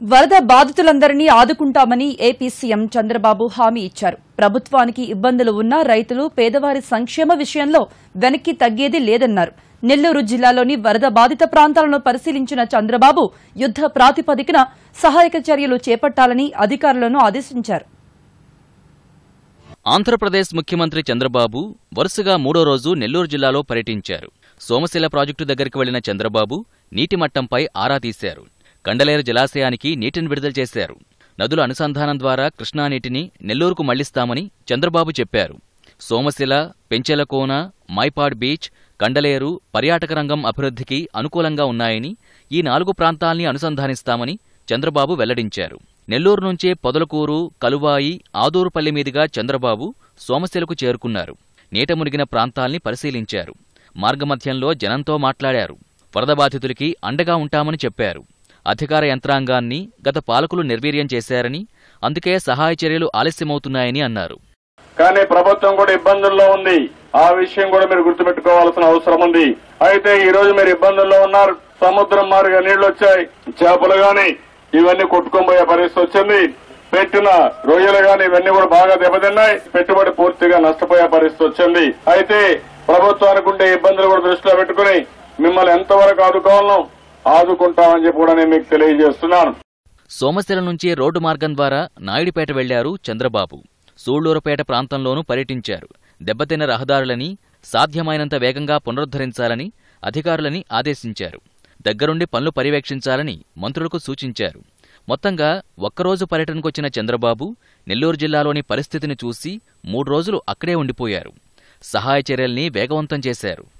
వరద బాధితులందరినీ ఆదుకుంటామని AP CM Chandrababu హామీ ఇచ్చారు. ప్రభుత్వానికి ఇబ్బందులు ఉన్నా రైతులు పేదవారి సంక్షేమ విషయంలో వెనక్కి తగ్గేది లేదన్నారు. నెల్లూరు జిల్లాలోని వరద బాధిత ప్రాంతాలను పరిశీలించిన చంద్రబాబు యుద్ద ప్రాతిపదికన సహాయక చర్యలు చేపట్టాలని అధికారులను ఆదేశించారు. ఆంధ్రప్రదేశ్ ముఖ్యమంత్రి చంద్రబాబు వరుసగా మూడో రోజు నెల్లూరు జిల్లాలో పర్యటించారు. సోమశిల ప్రాజెక్టు దగ్గరికి వెళ్ళిన చంద్రబాబు నీటి మట్టంపై ఆరా తీశారు. కండలేరు జలాశయానికి నీటిని విడుదల చేశారు. నదుల అనుసంధానం ద్వారా కృష్ణా నీటిని నెల్లూరుకు మళ్ళిస్తామని చంద్రబాబు చెప్పారు. సోమశిల పెంచెలకోన మైపాడ్ బీచ్ కండలేరు పర్యాటక రంగం అభివృద్ధికి అనుకూలంగా ఉన్నాయని ఈ నాలుగు ప్రాంతాల్ని అనుసంధానిస్తామని చంద్రబాబు వెల్లడించారు. నెల్లూరు నుంచే పొదలకూరు కలువాయి ఆదూరుపల్లి మీదుగా చంద్రబాబు సోమశిలకు చేరుకున్నారు. నీట మునిగిన ప్రాంతాల్ని పరిశీలించారు. మార్గమధ్యంలో జనంతో మాట్లాడారు. వరద బాధితులకి అండగా ఉంటామని చెప్పారు. అధికార యంత్రాంగాన్ని గత పాలకులు నిర్వీర్యం చేశారని అందుకే సహాయ చర్యలు ఆలస్యమవుతున్నాయని అన్నారు. కానీ ప్రభుత్వం కూడా ఇబ్బందుల్లో ఉంది. ఆ విషయం కూడా మీరు గుర్తుపెట్టుకోవాల్సిన అవసరం ఉంది. అయితే ఈ రోజు మీరు ఇబ్బందుల్లో ఉన్నారు. సముద్రం మారుగా నీళ్ళు వచ్చాయి చేపలు గాని ఇవన్నీ కొట్టుకోబోయే పరిస్థితి వచ్చింది. పెట్టిన రొయ్యలు గాని ఇవన్నీ కూడా బాగా దెబ్బతిన్నాయి. పెట్టుబడి పూర్తిగా నష్టపోయే పరిస్థితి వచ్చింది. అయితే ప్రభుత్వానికి ఉండే ఇబ్బందులు కూడా దృష్టిలో పెట్టుకుని మిమ్మల్ని ఎంతవరకు ఆదుకోవాలను ఆదుకుంటామని చెప్పి కూడా నేను మీకు తెలియజేస్తున్నాను. సోమశిల నుంచి రోడ్డు మార్గం ద్వారా నాయుడుపేట వెళ్ళారు చంద్రబాబు. సూళ్ళూరుపేట ప్రాంతంలోనూ పర్యటించారు. దెబ్బతిన్న రహదారులని సాధ్యమైనంత వేగంగా పునరుద్ధరించాలని అధికారులని ఆదేశించారు. దగ్గరుండి పనులు పర్యవేక్షించాలని మంత్రులకు సూచించారు. మొత్తంగా ఒక్కరోజు పర్యటనకొచ్చిన చంద్రబాబు నెల్లూరు జిల్లాలోని పరిస్థితిని చూసి మూడు రోజులు అక్కడే ఉండిపోయారు. సహాయ చర్యల్ని వేగవంతం చేశారు.